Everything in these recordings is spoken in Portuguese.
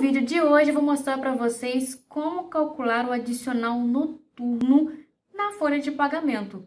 vídeo de hoje eu vou mostrar para vocês como calcular o adicional noturno na folha de pagamento.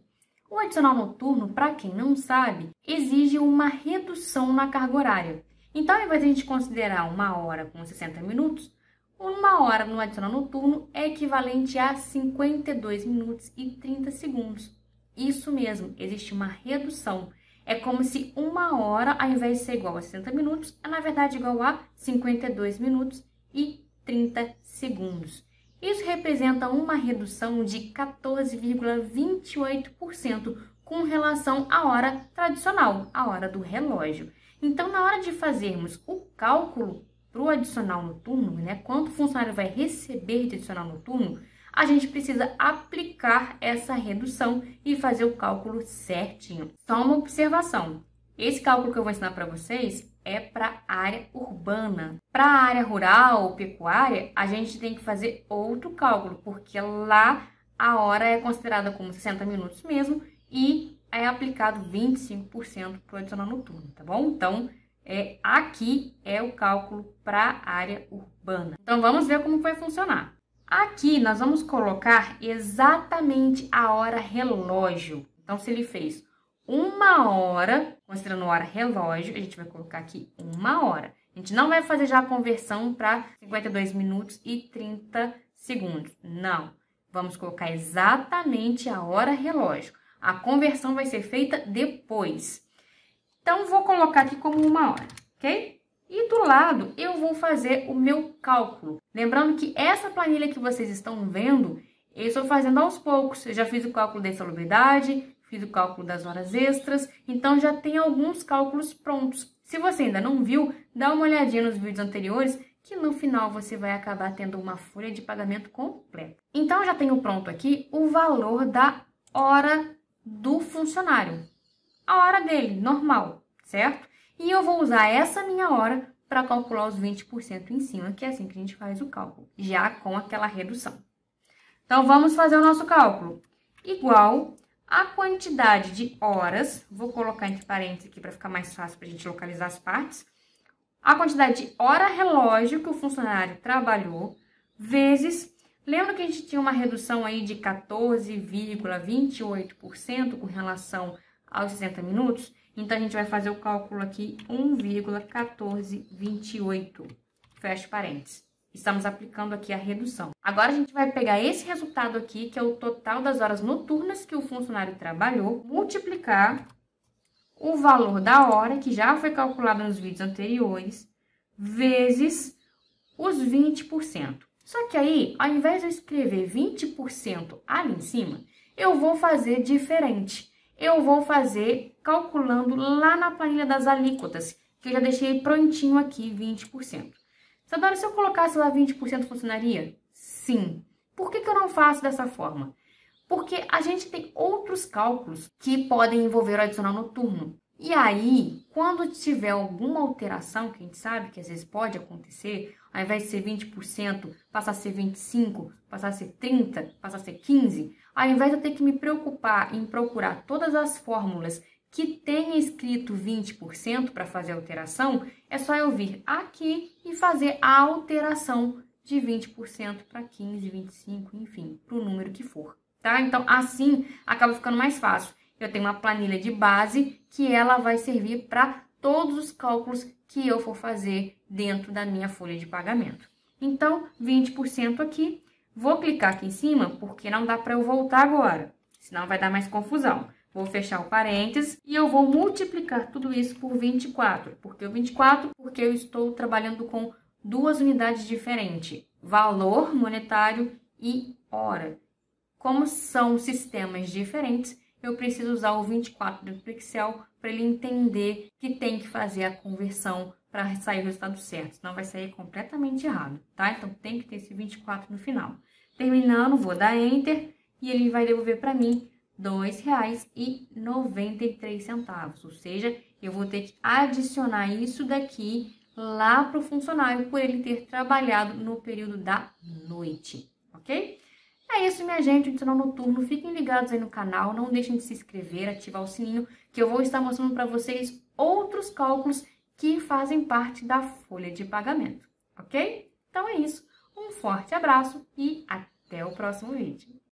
O adicional noturno, para quem não sabe, exige uma redução na carga horária. Então, ao invés de a gente considerar uma hora com 60 minutos, uma hora no adicional noturno é equivalente a 52 minutos e 30 segundos. Isso mesmo, existe uma redução. É como se uma hora, ao invés de ser igual a 60 minutos, é na verdade igual a 52 minutos e 30 segundos. Isso representa uma redução de 14,28% com relação à hora tradicional, a hora do relógio. Então, na hora de fazermos o cálculo para o adicional noturno, né, quanto o funcionário vai receber de adicional noturno, a gente precisa aplicar essa redução e fazer o cálculo certinho. Só uma observação. Esse cálculo que eu vou ensinar para vocês é para área urbana. Para a área rural ou pecuária, a gente tem que fazer outro cálculo, porque lá a hora é considerada como 60 minutos mesmo e é aplicado 25% para o adicional noturno, tá bom? Então, é, aqui é o cálculo para a área urbana. Então, vamos ver como vai funcionar. Aqui nós vamos colocar exatamente a hora relógio. Então, se ele fez uma hora, considerando hora relógio, a gente vai colocar aqui uma hora. A gente não vai fazer já a conversão para 52 minutos e 30 segundos. Não. Vamos colocar exatamente a hora relógio. A conversão vai ser feita depois. Então, vou colocar aqui como uma hora, ok? E do lado, eu vou fazer o meu cálculo. Lembrando que essa planilha que vocês estão vendo, eu estou fazendo aos poucos. Eu já fiz o cálculo da insalubridade, fiz o cálculo das horas extras, então já tem alguns cálculos prontos. Se você ainda não viu, dá uma olhadinha nos vídeos anteriores, que no final você vai acabar tendo uma folha de pagamento completa. Então, já tenho pronto aqui o valor da hora do funcionário. A hora dele, normal, certo? E eu vou usar essa minha hora para calcular os 20% em cima, que é assim que a gente faz o cálculo, já com aquela redução. Então, vamos fazer o nosso cálculo. Igual a quantidade de horas, vou colocar entre parênteses aqui para ficar mais fácil para a gente localizar as partes, a quantidade de hora relógio que o funcionário trabalhou, vezes, lembra que a gente tinha uma redução aí de 14,28% com relação aos 60 minutos? Então, a gente vai fazer o cálculo aqui 1,1428. Fecha parênteses. Estamos aplicando aqui a redução. Agora, a gente vai pegar esse resultado aqui, que é o total das horas noturnas que o funcionário trabalhou, multiplicar o valor da hora, que já foi calculado nos vídeos anteriores, vezes os 20%. Só que aí, ao invés de eu escrever 20% ali em cima, eu vou fazer diferente eu vou fazer calculando lá na planilha das alíquotas, que eu já deixei prontinho aqui, 20%. Sadora, se eu colocasse lá 20% funcionaria? Sim. Por que, que eu não faço dessa forma? Porque a gente tem outros cálculos que podem envolver o adicional noturno. E aí, quando tiver alguma alteração, que a gente sabe que às vezes pode acontecer, ao invés de ser 20%, passar a ser 25%, passar a ser 30%, passar a ser 15%, ao invés de eu ter que me preocupar em procurar todas as fórmulas que tenha escrito 20% para fazer alteração, é só eu vir aqui e fazer a alteração de 20% para 15, 25, enfim, para o número que for, tá? Então, assim acaba ficando mais fácil. Eu tenho uma planilha de base que ela vai servir para todos os cálculos que eu for fazer dentro da minha folha de pagamento. Então, 20% aqui. Vou clicar aqui em cima porque não dá para eu voltar agora, senão vai dar mais confusão. Vou fechar o parênteses e eu vou multiplicar tudo isso por 24. Por que o 24? Porque eu estou trabalhando com duas unidades diferentes, valor monetário e hora. Como são sistemas diferentes, eu preciso usar o 24 do Excel para ele entender que tem que fazer a conversão para sair o resultado certo, senão vai sair completamente errado, tá? Então tem que ter esse 24 no final. Terminando, vou dar Enter e ele vai devolver para mim R$ 2,93, ou seja, eu vou ter que adicionar isso daqui lá para o funcionário por ele ter trabalhado no período da noite, ok? É isso, minha gente, o Adicional Noturno. Fiquem ligados aí no canal, não deixem de se inscrever, ativar o sininho, que eu vou estar mostrando para vocês outros cálculos que fazem parte da folha de pagamento, ok? Então é isso. Um forte abraço e até o próximo vídeo.